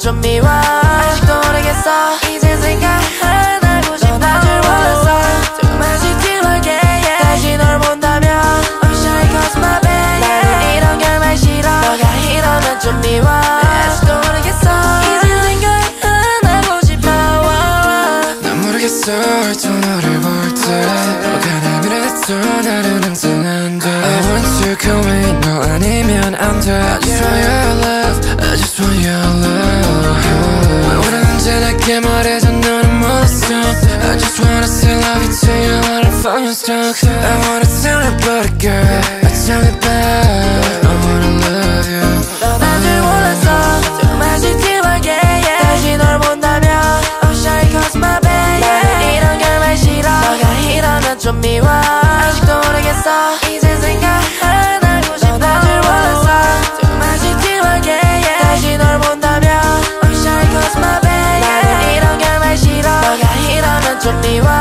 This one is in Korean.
좀 미워. 아직도 모르겠어. 이제 생각 안 하고 싶어. 나줄 몰랐어 Too much 다시 널 본다면 I'm shy cause my baby 예. 나는 이런 결말 싫어. 너가 이러면 좀 미워. 아직도 모르겠어. 이제 생각 안 하고 싶어 난 모르겠어. 얼추 너를 볼때. 너가 나 미랬어 나는 항상 안돼. I want to go in 너 아니면 안돼. Just wanna say love you to you I wanna find your stuck I wanna tell you about it girl I tell you about I wanna love you 떠난 줄 몰랐어 정말 시티하게 yeah. 다시 널 본다면 Oh shy cause my baby 나는 이런 결말 싫어 너가 이러면 좀 미워 본다면